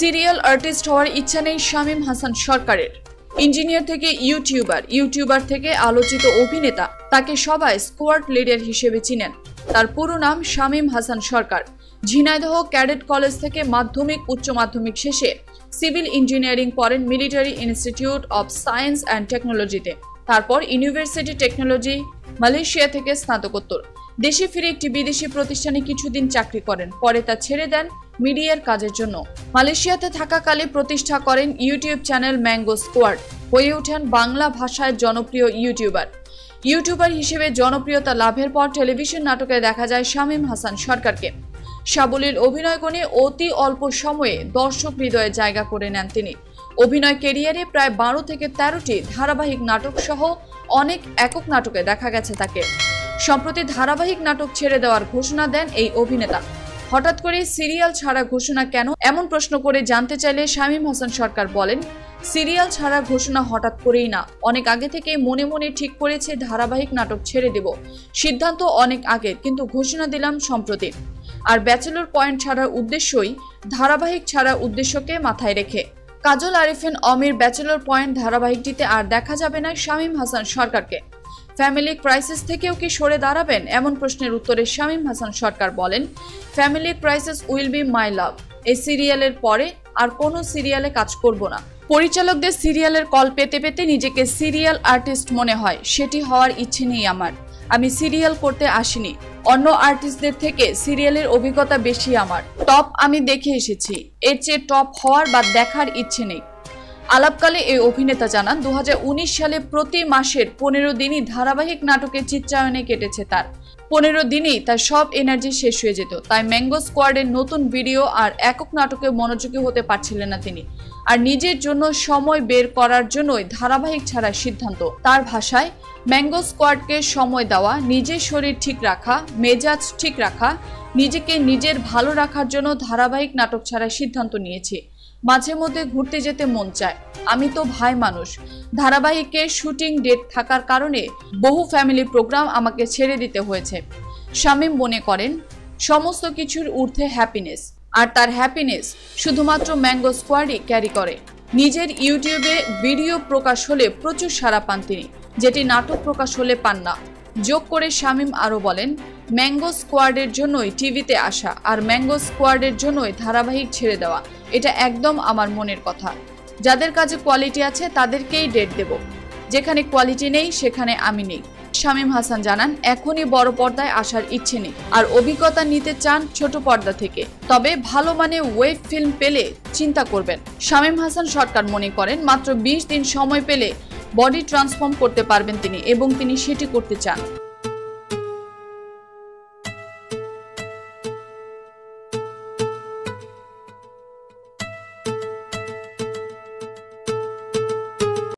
Serial artist হওয়ার ইচ্ছা নেই শামীম হাসান সরকারের। ইঞ্জিনিয়ার থেকে ইউটিউবার ইউটিউবার থেকে আলোচিত অভিনেতা, তাকে সবাই স্কোয়াড লিডার হিসেবে চিনেন। তার পুরো নাম শামীম হাসান সরকার। ঝিনাইদহ ক্যাডেট কলেজ থেকে মাধ্যমিক, উচ্চ মাধ্যমিক শেষে সিভিল ইঞ্জিনিয়ারিং পড়েন military institute of science and টেকনোলজিতে। তারপর ইউনিভার্সিটি টেকনোলজি মালয়েশিয়া থেকে স্নাতকোত্তর। দেশে ফিরে একটি বিদেশি প্রতিষ্ঠানে কিছুদিন চাকরি করেন। পরে তা ছেড়ে দেন মিডিয়ার কাজের জন্য। মালয়েশিয়াতে থাকাকালে প্রতিষ্ঠা করেন ইউটিউব চ্যানেল ম্যাঙ্গো স্কোয়াড, হয়ে ওঠেন বাংলা ভাষায় জনপ্রিয় ইউটিউবার। ইউটিউবার হিসেবে জনপ্রিয়তা লাভের পর টেলিভিশন নাটকে দেখা যায় শামীম হাসান সরকারকে। সাবলীল অভিনয় গুণে অতি অল্প সময়ে দর্শক হৃদয়ে জায়গা করে নেন তিনি। অভিনয় কেরিয়ারে প্রায় বারো থেকে তেরোটি ধারাবাহিক নাটক সহ অনেক একক নাটকে দেখা গেছে তাকে। সম্প্রতি ধারাবাহিক নাটক ছেড়ে দেওয়ার ঘোষণা দেন এই অভিনেতা। হঠাৎ করে সিরিয়াল ছাড়া ঘোষণা কেন? এমন প্রশ্ন করে জানতে চাইলে শামীম হাসান সরকার বলেন, সিরিয়াল ছাড়া ঘোষণা হঠাৎ করেই না। অনেক আগে থেকে মনে মনে ঠিক করেছে ধারাবাহিক নাটক ছেড়ে দেব। সিদ্ধান্ত অনেক আগে কিন্তু ঘোষণা দিলাম সম্প্রতি। আর ব্যাচেলর পয়েন্ট ছাড়ার উদ্দেশ্যই ধারাবাহিক ছাড়া উদ্দেশ্যকে মাথায় রেখে। কাজল আরিফিন অমির ব্যাচেলর পয়েন্ট ধারাবাহিকটিতে আর দেখা যাবে না শামীম হাসান সরকারকে। ফ্যামিলি ক্রাইসিস থেকেও কি সরে দাঁড়াবেন? এমন প্রশ্নের উত্তরে শামীম হাসান সরকার বলেন, family crisis will be my love. এই সিরিয়ালের পরে আর কোনো সিরিয়ালে কাজ করব না। পরিচালকদের সিরিয়ালের কল পেতে পেতে নিজেকে সিরিয়াল আর্টিস্ট মনে হয়। সেটি হওয়ার ইচ্ছে নেই আমার। আমি সিরিয়াল করতে আসিনি। অন্য আর্টিস্টদের থেকে সিরিয়ালের অভিজ্ঞতা বেশি আমার। টপ আমি দেখে এসেছি। এর চেয়ে টপ হওয়ার বা দেখার ইচ্ছে নেই। আলাপকালে এই অভিনেতা জানান দু হাজার উনিশ সালে প্রতি মাসের পনেরো দিনই ধারাবাহিক নাটকের চিত্রায়নে কেটেছে তার। পনেরো দিনেই তার সব এনার্জি শেষ হয়ে যেত। তাই ম্যাঙ্গো স্কোয়াডের নতুন ভিডিও আর একক নাটকে মনোযোগী হতে পারছিলেন না তিনি। আর নিজের জন্য সময় বের করার জন্যই ধারাবাহিক ছাড়ার সিদ্ধান্ত। তার ভাষায়, ম্যাঙ্গো স্কোয়াডকে সময় দেওয়া, নিজের শরীর ঠিক রাখা, মেজাজ ঠিক রাখা, নিজেকে নিজের ভালো রাখার জন্য ধারাবাহিক নাটক ছাড়ার সিদ্ধান্ত নিয়েছি। মাঝে মধ্যে ঘুরতে যেতে মন চায়। আমি তো ভাই মানুষ। ধারাবাহিকের শুটিং ডেট থাকার কারণে বহু ফ্যামিলি প্রোগ্রাম আমাকে ছেড়ে দিতে হয়েছে। শামীম মনে করেন, সমস্ত কিছুর ঊর্ধ্বে হ্যাপিনেস আর তার হ্যাপিনেস শুধুমাত্র ম্যাঙ্গো স্কোয়াডই ক্যারি করে। নিজের ইউটিউবে ভিডিও প্রকাশ হলে প্রচুর সাড়া পান তিনি, যেটি নাটক প্রকাশ হলে পান না। যোগ করে শামীম আরও বলেন ম্যাঙ্গো স্কোয়াডের জন্যই টিভিতে আসা আর ম্যাঙ্গো স্কোয়াডের জন্যই ধারাবাহিক ছেড়ে দেওয়া, এটা একদম আমার মনের কথা। যাদের কাছে কোয়ালিটি আছে, তাদেরকেই ডেট দেব। যেখানে কোয়ালিটি নেই, সেখানে আমি নেই। শামীম হাসান জানান, এখনই বড় পর্দায় আসার ইচ্ছে নেই। আর অভিজ্ঞতা নিতে চান ছোট পর্দা থেকে। তবে ভালো মানে ওয়েব ফিল্ম পেলে চিন্তা করবেন। শামীম হাসান সরকার মনে করেন, মাত্র বিশ দিন সময় পেলে বডি ট্রান্সফর্ম করতে পারবেন তিনি এবং তিনি সেটি করতে চান।